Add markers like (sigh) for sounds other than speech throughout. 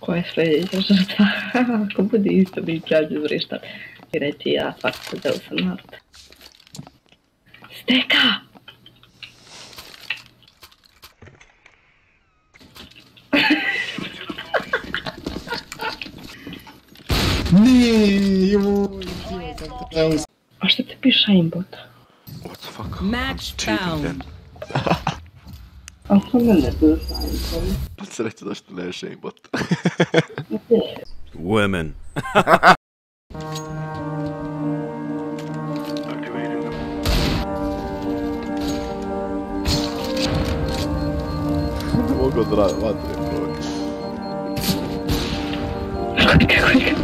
Koje sledeća žrtva? (laughs) Ako bude isto mi ću vrištat i reći ja svakako da sam narod. Steka! (laughs) Ne, joj, joj, A što te piše aimbot? What the fuck? Match found. (laughs) Vielleicht ist das schnell shame, but. Women. Mogą dwa, dwa, trzy,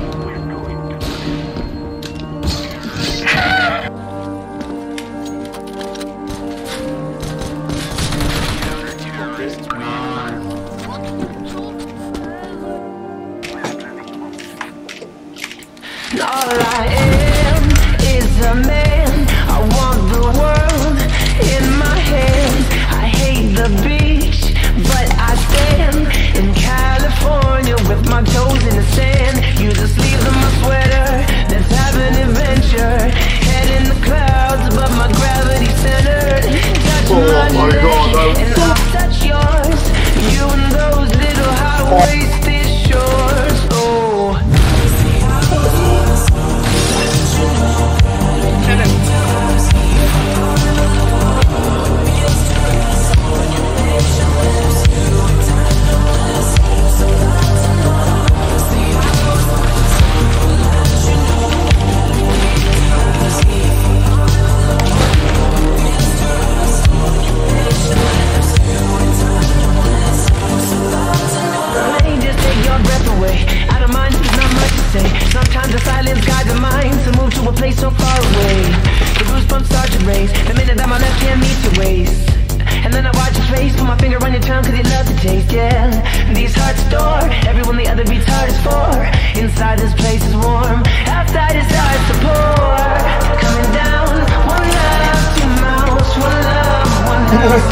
All I am is a man. Place so far away. The goosebumps start to raise the minute that my left hand meets your waist. And then I watch your face, put my finger on your tongue cause you love the taste, yeah. These hearts adore everyone the other beats hard is for. Inside this place is warm, outside it starts to pour. Coming down, one love, two mouths, one love, one house.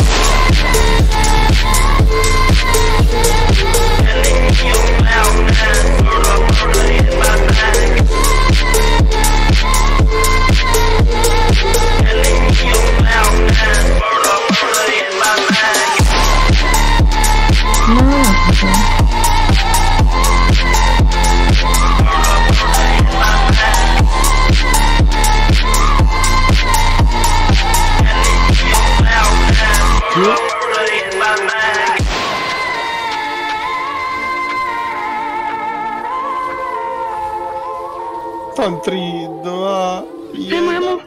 Там три, два, Emo, emo.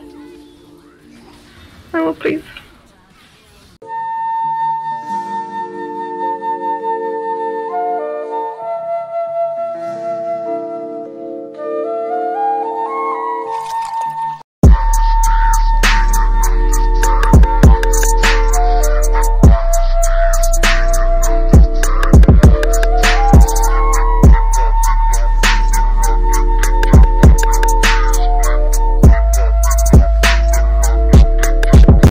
Emo, please.